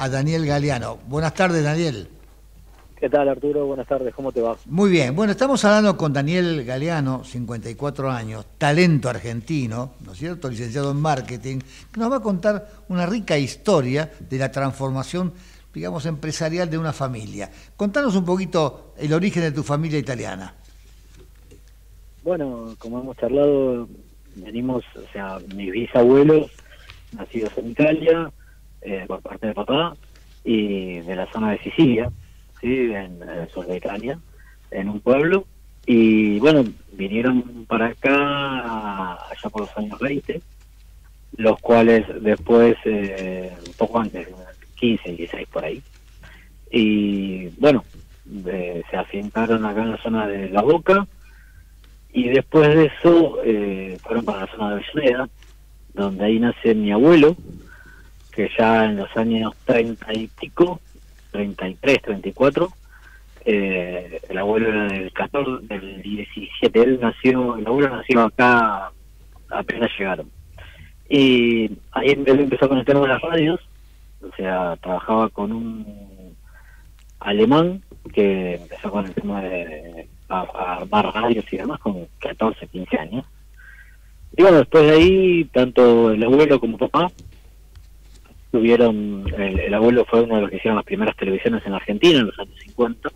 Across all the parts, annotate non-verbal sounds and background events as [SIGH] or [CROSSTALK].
a Daniel Galeano. Buenas tardes, Daniel. ¿Qué tal, Arturo? Buenas tardes, ¿cómo te va? Muy bien, bueno, estamos hablando con Daniel Galeano, 54 años, talento argentino, ¿no es cierto?, licenciado en marketing, que nos va a contar una rica historia de la transformación, digamos, empresarial de una familia. Contanos un poquito el origen de tu familia italiana. Bueno, como hemos charlado, venimos, o sea, mis bisabuelos, nacidos en Italia, eh, por parte de papá, y de la zona de Sicilia, ¿sí? en el sur de Italia, en un pueblo. Y bueno, vinieron para acá allá por los años 20, los cuales después, eh, un poco antes, 15, 16 por ahí. Y bueno, se asentaron acá en la zona de La Boca. Y después de eso eh, fueron para la zona de Avellaneda, donde ahí nace mi abuelo, que ya en los años 30 y pico 33, 34. Eh, el abuelo era del 14, del 17. Él nació, el abuelo nació acá apenas llegaron. Y ahí él empezó con el tema de las radios. O sea, trabajaba con un alemán que empezó con el tema de armar radios y demás con 14, 15 años. Y bueno, después de ahí, tanto el abuelo como papá tuvieron, el, abuelo fue uno de los que hicieron las primeras televisiones en Argentina en los años 50.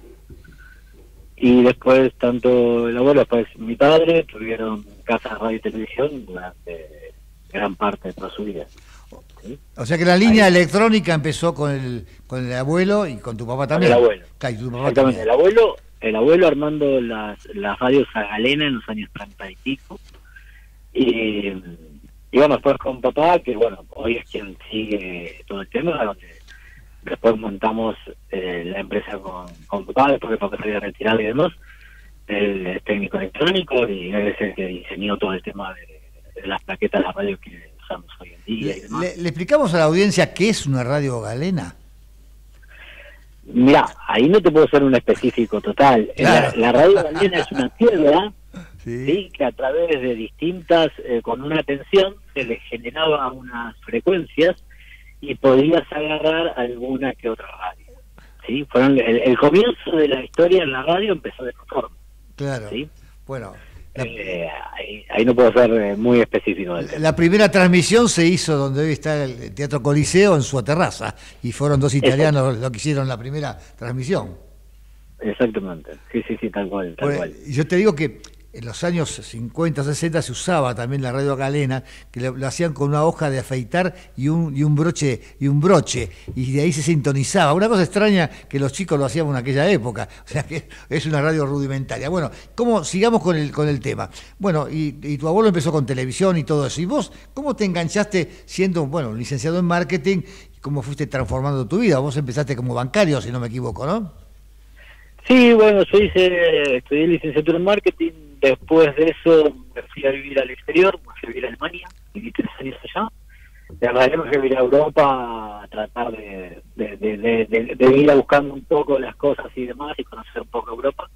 Y después, tanto el abuelo, después mi padre, tuvieron casa de radio y televisión durante gran parte de toda su vida. O sea que la línea electrónica empezó con el, con el abuelo y con tu papá también. el abuelo. Exactamente, el abuelo, el abuelo armando las, las radios a galena en los años 30 y pico. Y y bueno, después con papá, que bueno, hoy es quien sigue todo el tema, donde después montamos eh, la empresa con, con papá, después que papá se había retirado y demás, él es técnico electrónico y él es el que diseñó todo el tema de, las plaquetas de la radio que usamos hoy en día y demás. ¿Le, explicamos a la audiencia qué es una radio galena? Mira, ahí no te puedo ser un específico total. La, radio galena es una piedra sí. que a través de distintas, eh, con una tensión, se le generaba unas frecuencias y podías agarrar alguna que otra radio. ¿sí? Fueron el, comienzo de la historia en la radio empezó de esta forma. Claro. ¿sí? Bueno. Eh, ahí, no puedo ser eh, muy específico. la primera transmisión se hizo donde hoy está el Teatro Coliseo en su terraza y fueron dos italianos los que hicieron la primera transmisión. Exactamente, sí, sí, sí, tal cual. Tal cual. Yo te digo que en los años 50, 60 se usaba también la radio galena, que lo, hacían con una hoja de afeitar y un, y un broche, y un broche, y de ahí se sintonizaba. Una cosa extraña que los chicos lo hacían en aquella época, [LAUGHS] o sea que es una radio rudimentaria. Bueno, ¿cómo, sigamos con el, con el tema. Bueno, y, tu abuelo empezó con televisión y todo eso. ¿Y vos cómo te enganchaste siendo, bueno, licenciado en marketing? ¿Cómo fuiste transformando tu vida? Vos empezaste como bancario, si no me equivoco, ¿no? Sí, bueno, yo hice, estudié licenciatura en marketing, Después de eso me fui a vivir al exterior, me fui a vivir a Alemania, viví tres años allá. De verdad me fui a vivir a Europa a tratar de, de, ir a buscando un poco las cosas y demás y conocer un poco Europa.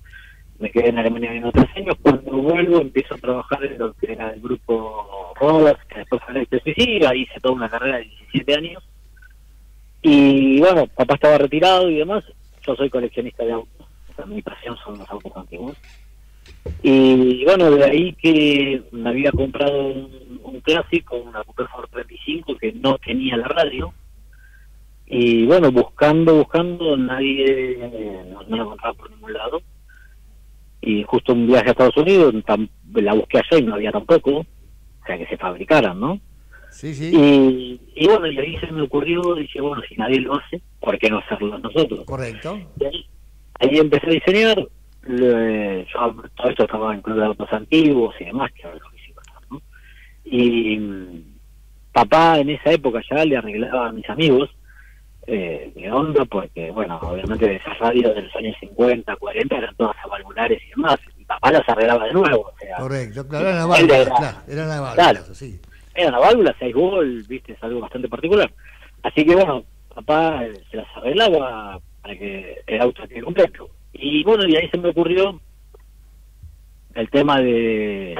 Me quedé en Alemania viviendo tres años. Cuando vuelvo empiezo a trabajar en lo que era el grupo Rodas, que después fue el ahí hice toda una carrera de 17 años. Y bueno, papá estaba retirado y demás. Yo soy coleccionista de autos. Mi pasión son los autos antiguos. Y bueno, de ahí que me había comprado un, clásico, una Cooper Ford 35, que no tenía la radio. Y bueno, buscando, buscando, nadie, no, la encontraba por ningún lado. Y justo un viaje a Estados Unidos, la busqué allá y no había tampoco. O sea, que se fabricaran, ¿no? Sí, sí. Y, y bueno, y ahí se me ocurrió, dije, bueno, si nadie lo hace, ¿por qué no hacerlo nosotros? Correcto. ahí, ahí empecé a diseñar, yo, todo esto estaba en Club de Autos Antiguos y demás, que ahora ¿no? Y mm, papá en esa época ya le arreglaba a mis amigos eh, de onda, porque, bueno, obviamente esas radios de los años 50, 40 eran todas a valvulares y demás, y papá las arreglaba de nuevo. O sea, Correcto, claro, era una válvula, claro, era una válvula, sí. Era una válvula, 6 volt, viste, es algo bastante particular. Así que, bueno, papá eh, se las arreglaba que el auto esté completo y bueno, y ahí se me ocurrió el tema de,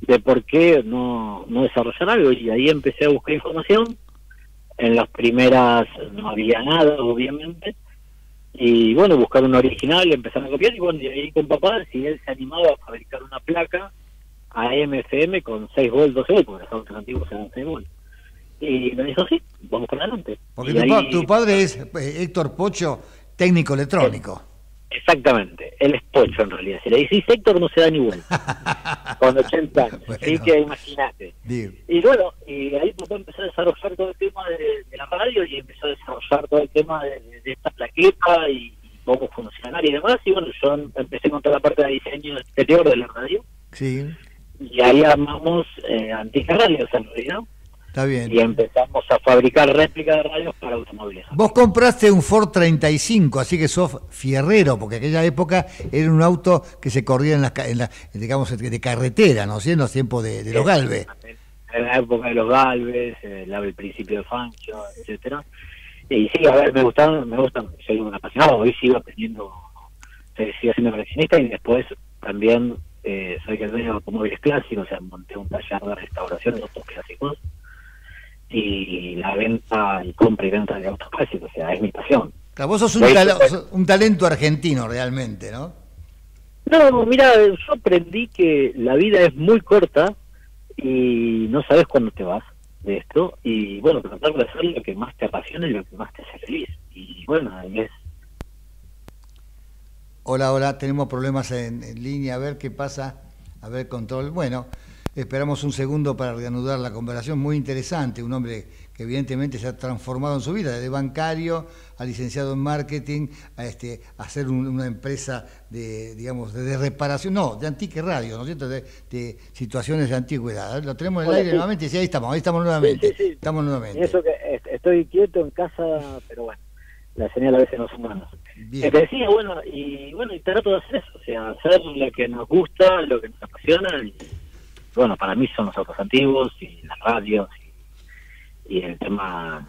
de por qué no, no desarrollar algo. Y ahí empecé a buscar información en las primeras no había nada, obviamente. Y bueno, buscar un original, empezar a copiar. Y bueno, y ahí con papá, si él se animaba a fabricar una placa a MFM con 6 volt, 12 volt, porque los autos antiguos eran 6 volt. Y me dijo, sí, vamos para adelante. Porque tu, ahí- pa- tu padre es eh, Héctor Pocho, técnico electrónico. Exactamente, él es pocho en realidad. Si le decís Héctor no se da ni vuelta. [LAUGHS] con 80 años. Así que imagínate. Y bueno, y ahí papá empezó a desarrollar todo el tema de, de la radio y empezó a desarrollar todo el tema de, de esta plaqueta y, cómo funcionar y demás. Y bueno, yo empecé con toda la parte de diseño exterior de la radio sí, y ahí armamos eh, Antica en realidad está bien. y empezamos a fabricar réplicas de radios para automóviles. Vos compraste un Ford 35, así que sos fierrero, porque aquella época era un auto que se corría en la, ca- en la digamos, de carretera, ¿no? ¿Sí? En los tiempos de, de los Galvez. En la época de los Galvez, el, el principio de Fancho, etcétera. Y sí, a ver, me gustan, me gustan, soy un apasionado, hoy sigo aprendiendo, eh, sigo siendo coleccionista y después también eh, soy el dueño de automóviles clásicos, o sea, monté un taller de restauración de autos clásicos y la venta y compra y venta de autos clásicos, o sea, es mi pasión. Claro, vos sos un, fue. sos un talento argentino realmente, ¿no? No, mira, yo aprendí que la vida es muy corta y no sabes cuándo te vas de esto. Y bueno, tratar de hacer lo que más te apasiona y lo que más te hace feliz. Y bueno, ahí es. Hola, hola, tenemos problemas en, en línea, a ver qué pasa, a ver control. Bueno, esperamos un segundo para reanudar la conversación, muy interesante, un hombre que evidentemente se ha transformado en su vida, de bancario a licenciado en marketing, a este, a hacer un- una empresa de, digamos, de, de reparación, no, de antique radio, ¿no es cierto?, de, de situaciones de antigüedad. Lo tenemos en el aire sí. nuevamente, sí, ahí estamos, ahí estamos nuevamente, Sí, estamos Y nuevamente. eso que est- estoy quieto en casa, pero bueno, la señal a veces no son buenas. Bien. Te decía, bueno, y bueno, y trato de hacer eso, o sea, hacer lo que nos gusta, lo que nos apasiona. Y, bueno, para mí son los autos antiguos y las radios y, y el tema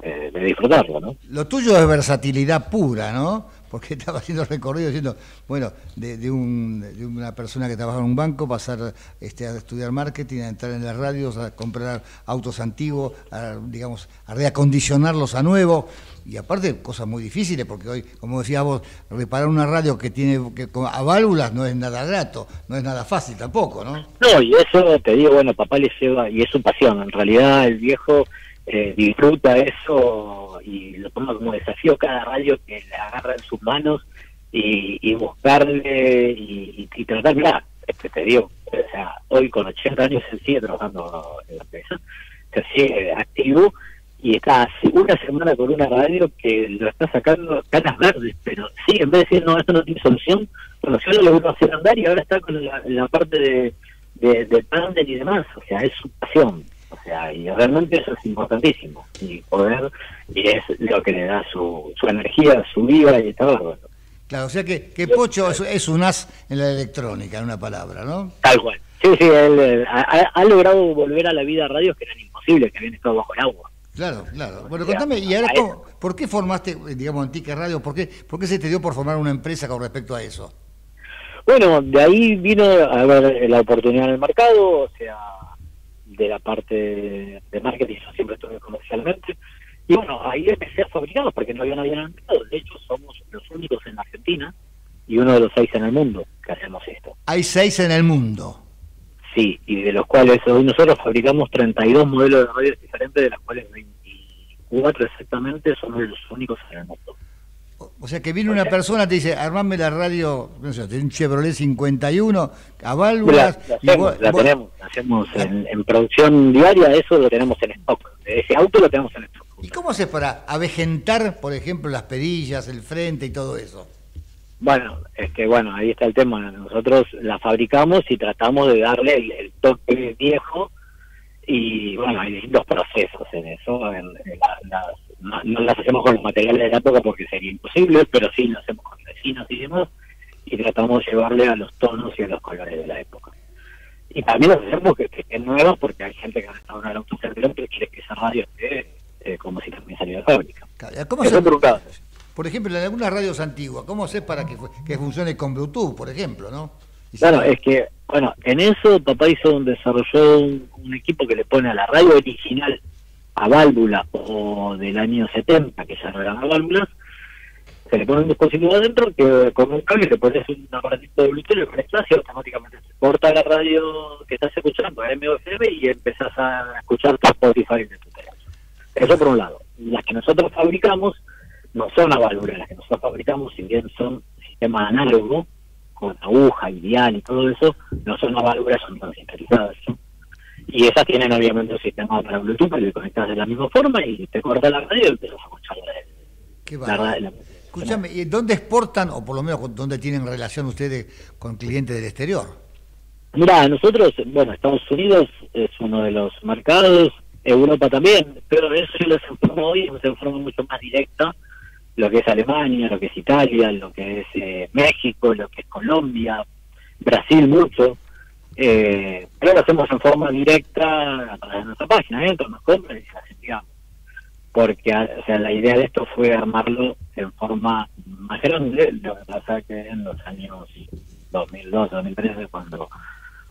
eh, de disfrutarlo, ¿no? Lo tuyo es versatilidad pura, ¿no? Porque [LAUGHS] estaba haciendo recorrido diciendo, bueno, de, de un- de una persona que trabaja en un banco, pasar este, a estudiar marketing, a entrar en las radios, a comprar autos antiguos, a, digamos, a reacondicionarlos a nuevo. Y aparte, cosas muy difíciles, porque hoy, como decías vos, reparar una radio que tiene que, a válvulas no es nada grato, no es nada fácil tampoco, ¿no? No, y eso te digo, bueno, papá le lleva, y es su pasión, en realidad el viejo eh, disfruta eso y lo toma como desafío cada radio que le agarra en sus manos y, y buscarle y, y, y tratar, mira, este, te digo, o sea, hoy con 80 años él sigue trabajando en la empresa, se sigue activo y está hace una semana con una radio que lo está sacando canas verdes, pero sí, en vez de decir, no, esto no tiene solución, bueno, yo lo logró hacer andar y ahora está con la, la parte de, de, de y demás, o sea, es su pasión, sea, y realmente eso es importantísimo, y poder, y es lo que le da su, su energía, su vida y está bárbaro. Claro, o sea que, que Pocho es, es un as en la electrónica, en una palabra, ¿no? Tal cual. Sí, sí, él eh, ha, logrado volver a la vida a radios que eran imposibles, que habían estado bajo el agua. Claro, claro. Bueno, O sea, contame, ¿y ahora cómo- por qué formaste, eh, digamos, Antique Radio? ¿Por qué, ¿Por qué se te dio por formar una empresa con respecto a eso? Bueno, de ahí vino a ver la oportunidad en el mercado, o sea, de la parte de marketing, yo siempre estuve comercialmente. Y bueno, ahí empecé a fabricarlos porque no había nadie en el mercado. De hecho, somos los únicos en la Argentina y uno de los seis en el mundo que hacemos esto. Hay seis en el mundo. Sí, y de los cuales hoy nosotros fabricamos 32 modelos de radios diferentes, de las cuales 24 exactamente son los únicos en el mundo. O- sea que viene una persona te dice, armame la radio, no sé, un Chevrolet 51, a La, válvulas, la y hacemos, vos- la vos- tenemos, la hacemos en, en producción diaria, eso lo tenemos en stock. Ese auto lo tenemos en stock. ¿Y cómo haces para avejentar, por ejemplo, las perillas, el frente y todo eso? Bueno, es que bueno, ahí está el tema. Nosotros la fabricamos y tratamos de darle el, el toque viejo y bueno, hay distintos procesos en eso. En, en la- las- no, no las hacemos con los materiales de la época porque sería imposible, pero sí lo hacemos con resinas y demás y tratamos de llevarle a los tonos y a los colores de la época. Y también lo hacemos que, que estén nuevos porque hay gente que ha estado en el auto pero quiere que esa radio esté eh, como si también saliera de fábrica. ¿Cómo se, por por ejemplo, en algunas radios antiguas, ¿cómo haces para que, fu- que funcione con Bluetooth, por ejemplo, no? Si Claro, es que, bueno, en eso papá hizo un desarrolló un, un equipo que le pone a la radio original a válvula o del año 70, que ya no eran a válvulas, se le pone un dispositivo adentro que con un cable le pones un aparatito de Bluetooth, le pones y automáticamente se corta la radio que estás escuchando, MOFM, y empezás a escuchar tu Spotify de tu teléfono. Eso por un lado. Las que nosotros fabricamos no son a válvula, las que nosotros fabricamos, si bien son sistemas análogos, con aguja y dial y todo eso, no son a válvulas, son transitarizadas. Y esas tienen obviamente un sistema para Bluetooth, que conectas de la misma forma y te corta la radio y empiezas a escuchar la, radio. Escúchame, ¿y dónde exportan, o por lo menos dónde tienen relación ustedes con clientes del exterior? Mira, nosotros, bueno, Estados Unidos es uno de los mercados, Europa también, pero eso yo les informo hoy de forma mucho más directa, lo que es Alemania, lo que es Italia, lo que es eh, México, lo que es Colombia, Brasil mucho, eh, pero lo hacemos en forma directa a través de nuestra página, ¿eh? nos compran y las enviamos porque o sea, la idea de esto fue armarlo en forma más grande, lo que pasa que en los años 2002, 2013, cuando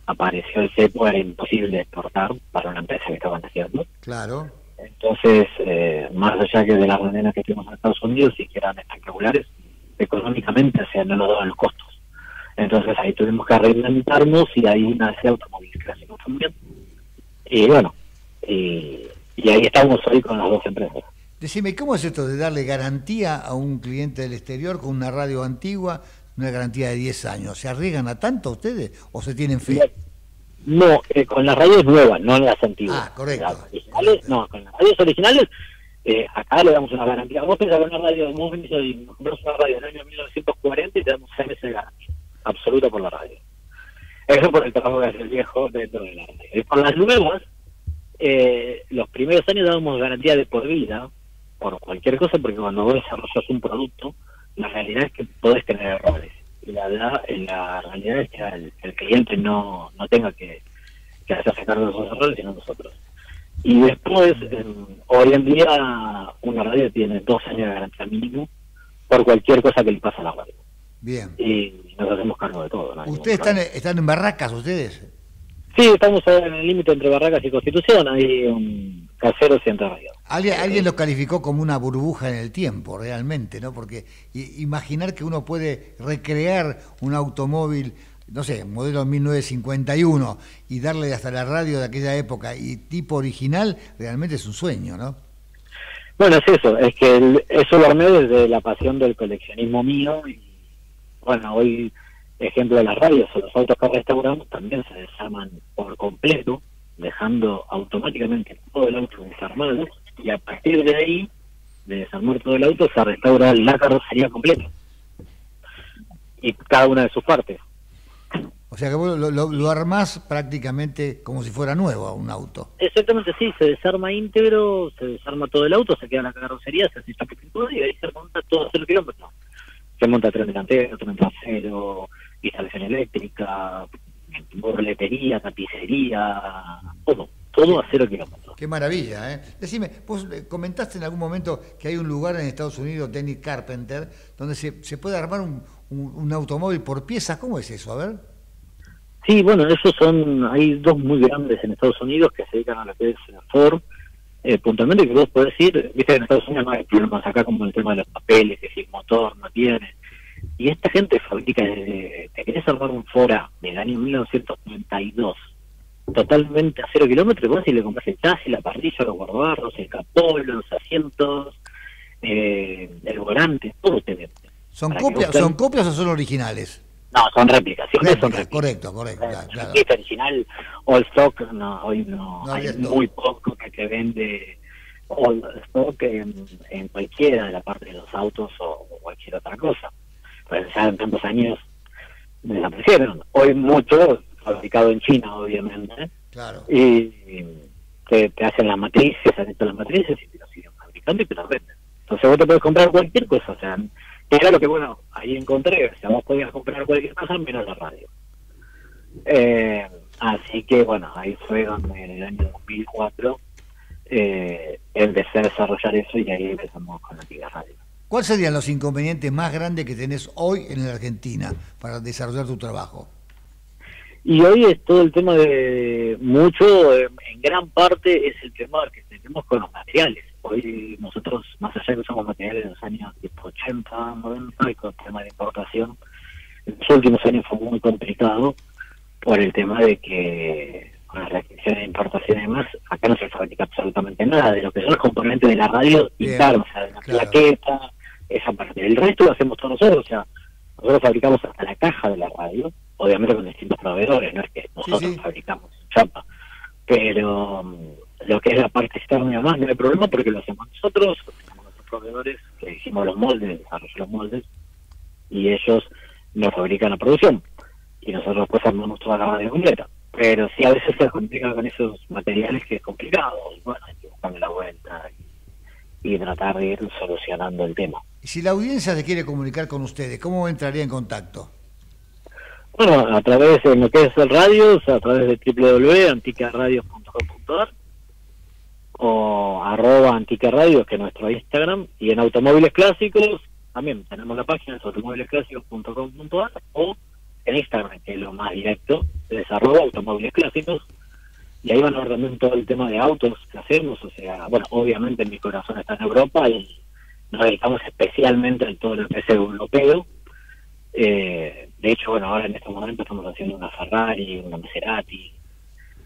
apareció el CEPO, era imposible exportar para una empresa que estaban haciendo. Claro. Entonces, eh, más allá que de las reuniones que tuvimos en Estados Unidos y que eran espectaculares, económicamente, o sea, no nos daban los costos. Entonces ahí tuvimos que reinventarnos y ahí nace Automóvil Clásico también. Y bueno, y y ahí estamos hoy con las dos empresas. Decime, ¿cómo es esto de darle garantía a un cliente del exterior con una radio antigua, una garantía de 10 años? ¿Se arriesgan a tanto ustedes o se tienen fe? No, eh, con las radios nuevas, no en las antiguas. Ah, correcto. originales, No, con las radios originales, eh, acá le damos una garantía. Vos pensás una radio, vos compras una radio del año 1940 y te damos seis meses de garantía. Absoluta por la radio. Eso por el trabajo que hace el viejo dentro de la radio. Y por las nuevas, eh, los primeros años dábamos garantía de por vida por cualquier cosa, porque cuando vos desarrollas un producto, la realidad es que podés tener errores. Y la, la, la realidad es que el, cliente no, no tenga que, que hacerse cargo de esos errores, sino nosotros. Y después, hoy en día, una radio tiene dos años de garantía mínimo por cualquier cosa que le pase a la radio. Bien. Y nos hacemos cargo de todo. ¿Ustedes están, están en barracas, ustedes? Sí, estamos en el límite entre Barracas y Constitución, hay un casero y entre Alguien, alguien lo calificó como una burbuja en el tiempo, realmente, ¿no? Porque imaginar que uno puede recrear un automóvil, no sé, modelo 1951, y darle hasta la radio de aquella época y tipo original, realmente es un sueño, ¿no? Bueno, es eso, es que eso lo armé desde la pasión del coleccionismo mío y bueno, hoy ejemplo de las radios o los autos que restauramos también se desarman por completo, dejando automáticamente todo el auto desarmado y a partir de ahí, de desarmar todo el auto, se restaura la carrocería completa y cada una de sus partes. O sea que vos lo, lo, armás prácticamente como si fuera nuevo un auto. Exactamente, sí, se desarma íntegro, se desarma todo el auto, se queda la carrocería, se hace esta y ahí se monta todo el kilómetros. Se monta tren delantero, tren trasero, instalación eléctrica, boletería, tapicería, todo, todo a cero kilómetros. Qué maravilla, ¿eh? Decime, vos eh, comentaste en algún momento que hay un lugar en Estados Unidos, Denny Carpenter, donde se, se puede armar un, un, automóvil por piezas, ¿cómo es eso? A ver. Sí, bueno, esos son, hay dos muy grandes en Estados Unidos que se dedican a lo que es Ford, eh, puntualmente que vos podés ir, viste en Estados Unidos no hay problemas acá como el tema de los papeles, que si el motor no tiene, y esta gente fabrica, te querés armar un Fora del año 1992, totalmente a cero kilómetros, vos si le compras el chasis, la parrilla, los guardabarros, el capó, los asientos, eh, el volante, todo te vende. ¿Son copias, ¿Son copias o son originales? No, son réplicas, siempre son réplicas. Correcto, correcto. Claro, original, all stock, no, hoy no, hay muy poco que te vende all stock en, en, cualquiera de la parte de los autos o cualquier otra cosa pues ya en tantos años desaparecieron. Hoy mucho fabricado en China, obviamente. Claro. Y te, hacen las matrices, hacen todas las matrices y te lo siguen fabricando y te las venden. Entonces vos te puedes comprar cualquier cosa, o sea, era lo que, bueno, ahí encontré, o sea, vos podías comprar cualquier cosa menos la radio. Eh, así que, bueno, ahí fue donde en el año 2004 eh, empecé a desarrollar eso y ahí empezamos con la radio. ¿Cuáles serían los inconvenientes más grandes que tenés hoy en la Argentina para desarrollar tu trabajo? Y hoy es todo el tema de mucho, en gran parte es el tema que tenemos con los materiales. Hoy nosotros, más allá de que usamos materiales de los años 80, 90, y con el tema de importación, en los últimos años fue muy complicado por el tema de que con las restricciones de importación y demás, acá no se fabrica absolutamente nada de lo que son los componentes de la radio interna, o sea, de la plaqueta, esa parte. El resto lo hacemos todos nosotros, o sea, nosotros fabricamos hasta la caja de la radio, obviamente con distintos proveedores, no es que nosotros fabricamos chapa, pero lo que es la parte externa y demás no hay problema porque lo hacemos nosotros, tenemos nuestros proveedores que hicimos los moldes, desarrollamos los moldes, y ellos nos fabrican la producción y nosotros pues armamos toda la radio completa. Pero sí a veces se complica con esos materiales que es complicado, bueno, hay que buscarle la vuelta y, tratar de ir solucionando el tema. Y si la audiencia se quiere comunicar con ustedes, ¿cómo entraría en contacto? Bueno, a través de lo que es el radio, a través de www.anticaradios.com.ar o arroba anticaradios, que es nuestro Instagram, y en automóviles clásicos también tenemos la página, es automóvilesclásicos.com.ar o en Instagram, que es lo más directo, es arroba automóviles clásicos, y ahí van a ver también todo el tema de autos que hacemos, o sea, bueno, obviamente mi corazón está en Europa y nos dedicamos especialmente a todo lo que es europeo. Eh, de hecho, bueno, ahora en este momento estamos haciendo una Ferrari, una Maserati,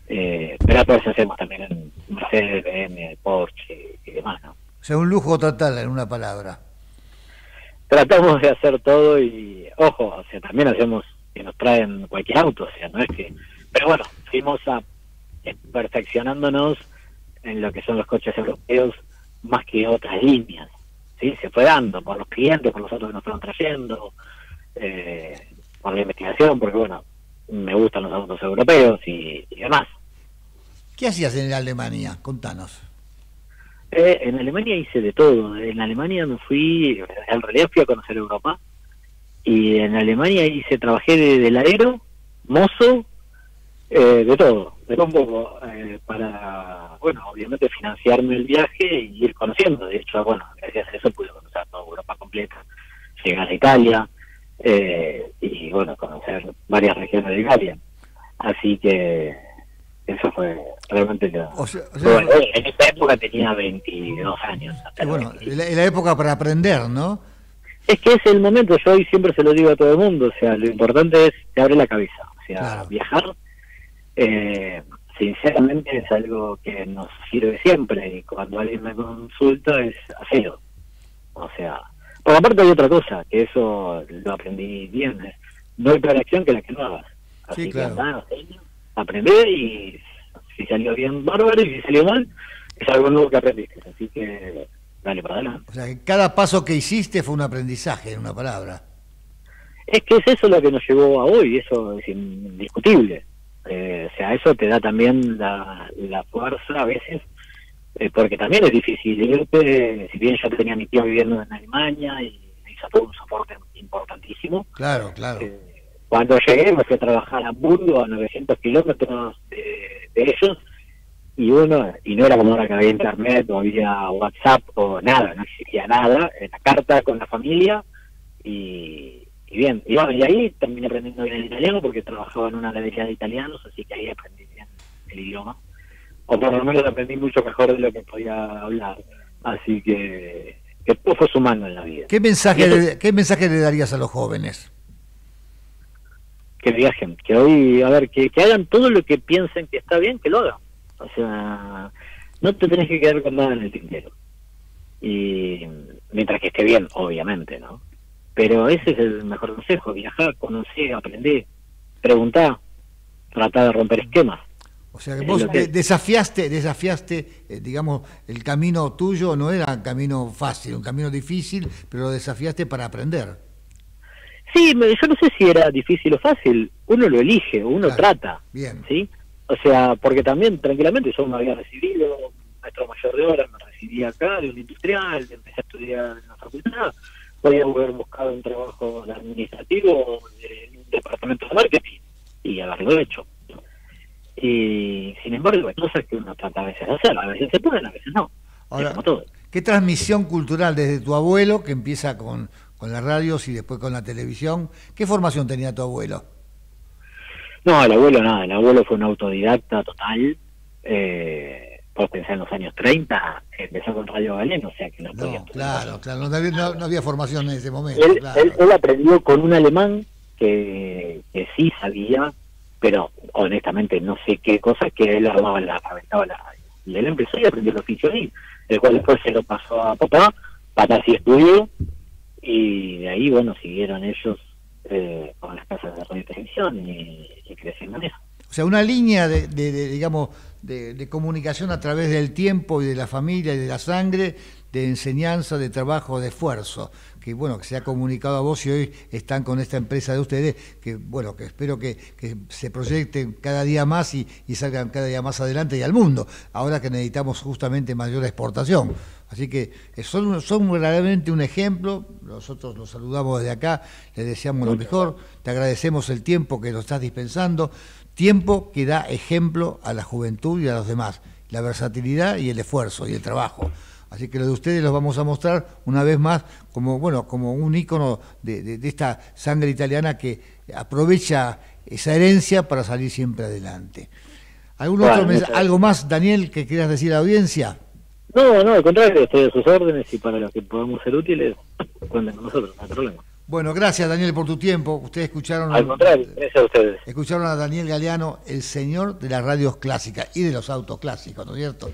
eh, pero a veces hacemos también en Mercedes, BMW, Porsche y demás, ¿no? O sea, un lujo total, en una palabra. Tratamos de hacer todo y, ojo, o sea, también hacemos que nos traen cualquier auto, o sea, no es que... Pero bueno, fuimos a eh, perfeccionándonos en lo que son los coches europeos más que otras líneas, ¿sí? Se fue dando por los clientes, por los autos que nos estaban trayendo, eh, por la investigación, porque bueno, me gustan los autos europeos y, demás. ¿Qué hacías en Alemania? Contanos. Eh, en Alemania hice de todo. En Alemania me fui, en realidad fui a conocer Europa, y en Alemania hice, trabajé de, heladero, mozo, eh, de todo, de todo un poco, eh, para, bueno, obviamente financiarme el viaje y ir conociendo. De hecho, bueno, gracias a eso pude conocer toda Europa completa, llegar a Italia eh, y, bueno, conocer varias regiones de Italia. Así que eso fue realmente lo... bueno, en esa época tenía 22 años. bueno, la, la época para aprender, ¿no? Es que es el momento, yo hoy siempre se lo digo a todo el mundo, o sea, lo importante es te abre la cabeza, o sea, viajar, eh, sinceramente es algo que nos sirve siempre y cuando alguien me consulta es hacerlo, o sea, por aparte hay otra cosa, que eso lo aprendí bien, no hay peor acción que la que no hagas, así que andar, aprender y si salió bien, bárbaro, y si salió mal, es algo nuevo que aprendiste, así que dale para adelante. O sea, que cada paso que hiciste fue un aprendizaje, en una palabra. Es que es eso lo que nos llevó a hoy, eso es indiscutible. Eh, o sea, eso te da también la, fuerza a veces, eh, porque también es difícil irte, si bien yo tenía mi tío viviendo en Alemania y me hizo todo un soporte importantísimo. Claro, claro. Eh, cuando llegué me fui a trabajar a Hamburgo, a 900 kilómetros de, de ellos, y uno, y no era como ahora que había internet o había WhatsApp o nada, no existía nada, la carta con la familia y, bien, y bueno, y ahí terminé aprendiendo bien el italiano porque trabajaba en una galería de italianos, así que ahí aprendí bien el idioma, o por lo menos aprendí mucho mejor de lo que podía hablar, así que, que todo fue sumando en la vida. ¿Qué mensaje, ¿qué mensaje le darías a los jóvenes? Que viajen, que hoy, a ver, que, que hagan todo lo que piensen que está bien, que lo hagan o sea, no te tenés que quedar con nada en el tintero. Y mientras que esté bien, obviamente, ¿no? Pero ese es el mejor consejo, viajar, conocer, aprender, preguntar, tratar de romper esquemas. O sea, que vos desafiaste, desafiaste, eh, digamos, el camino tuyo no era un camino fácil, un camino difícil, pero lo desafiaste para aprender. Sí, yo no sé si era difícil o fácil, uno lo elige, uno trata. Bien. ¿sí? O sea, porque también tranquilamente yo me había recibido, maestro mayor de horas, me recibí acá de un industrial, empecé a estudiar en la facultad, podía haber buscado un trabajo administrativo en un departamento de marketing y haberlo hecho. Embargo, hay cosas que uno trata a veces de hacer, a veces se pueden, a veces no. Ahora, ¿qué transmisión cultural desde tu abuelo, que empieza con, con las radios y después con la televisión? ¿Qué formación tenía tu abuelo? No, el abuelo nada, el abuelo fue un autodidacta total. Eh, por pensar en los años 30, empezó con Radio Galeno, o sea que no, podía. Claro, claro, no había, formación en ese momento. Él, aprendió con un alemán que, que, sí sabía, pero honestamente no sé qué cosa, que él armaba la, aventaba la Y él empezó y aprendió el oficio ahí, el cual después se lo pasó a papá, papá sí estudió, y de ahí, bueno, siguieron ellos eh, con las casas de radio y televisión y, en eso. O sea, una línea de, digamos, de, comunicación a través del tiempo y de la familia y de la sangre, de enseñanza, de trabajo, de esfuerzo, que bueno, que se ha comunicado a vos y hoy están con esta empresa de ustedes, que bueno, que espero que, se proyecten cada día más y, salgan cada día más adelante y al mundo, ahora que necesitamos justamente mayor exportación. Así que eh, son, son verdaderamente un ejemplo, nosotros los saludamos desde acá, les deseamos lo mejor, te agradecemos el tiempo que nos estás dispensando. Tiempo que da ejemplo a la juventud y a los demás, la versatilidad y el esfuerzo y el trabajo. Así que lo de ustedes los vamos a mostrar una vez más como, bueno, como un ícono de, esta sangre italiana que aprovecha esa herencia para salir siempre adelante. ¿Algún otro ¿Algo más, Daniel, que quieras decir a la audiencia? No, no, al contrario, estoy a sus órdenes y para los que podamos ser útiles, cuenten con nosotros, no hay problema. Bueno, gracias Daniel por tu tiempo. Ustedes escucharon. Al contrario, gracias a ustedes. Escucharon a Daniel Galeano, el señor de las radios clásicas y de los autos clásicos, ¿no es cierto?